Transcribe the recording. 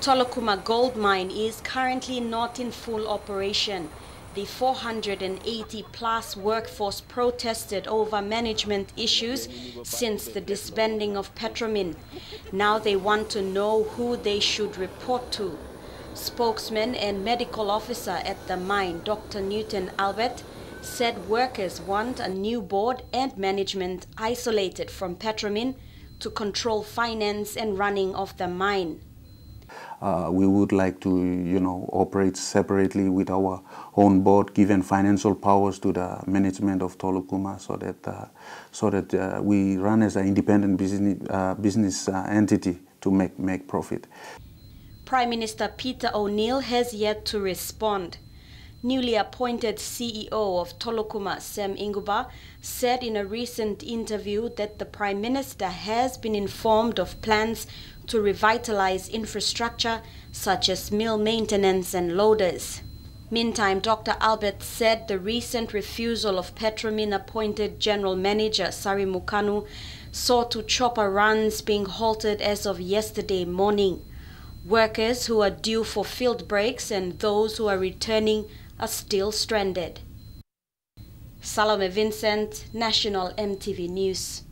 Tolukuma gold mine is currently not in full operation. The 480 plus workforce protested over management issues since the disbanding of Petromin. Now they want to know who they should report to. Spokesman and medical officer at the mine, Dr. Newton Albert, said workers want a new board and management isolated from Petromin to control finance and running of the mine. Uh, we would like to, you know, operate separately with our own board, given financial powers to the management of Tolukuma, so that uh, so that uh, we run as an independent business uh, business uh, entity to make make profit. Prime Minister Peter O'Neill has yet to respond. Newly appointed CEO of Tolukuma, Sam Inguba, said in a recent interview that the Prime Minister has been informed of plans to revitalize infrastructure such as mill maintenance and loaders. Meantime, Dr. Albert said the recent refusal of Petromin appointed General Manager Sari Mukanu saw to chopper runs being halted as of yesterday morning. Workers who are due for field breaks and those who are returning are still stranded. Salome Vincent, National MTV News.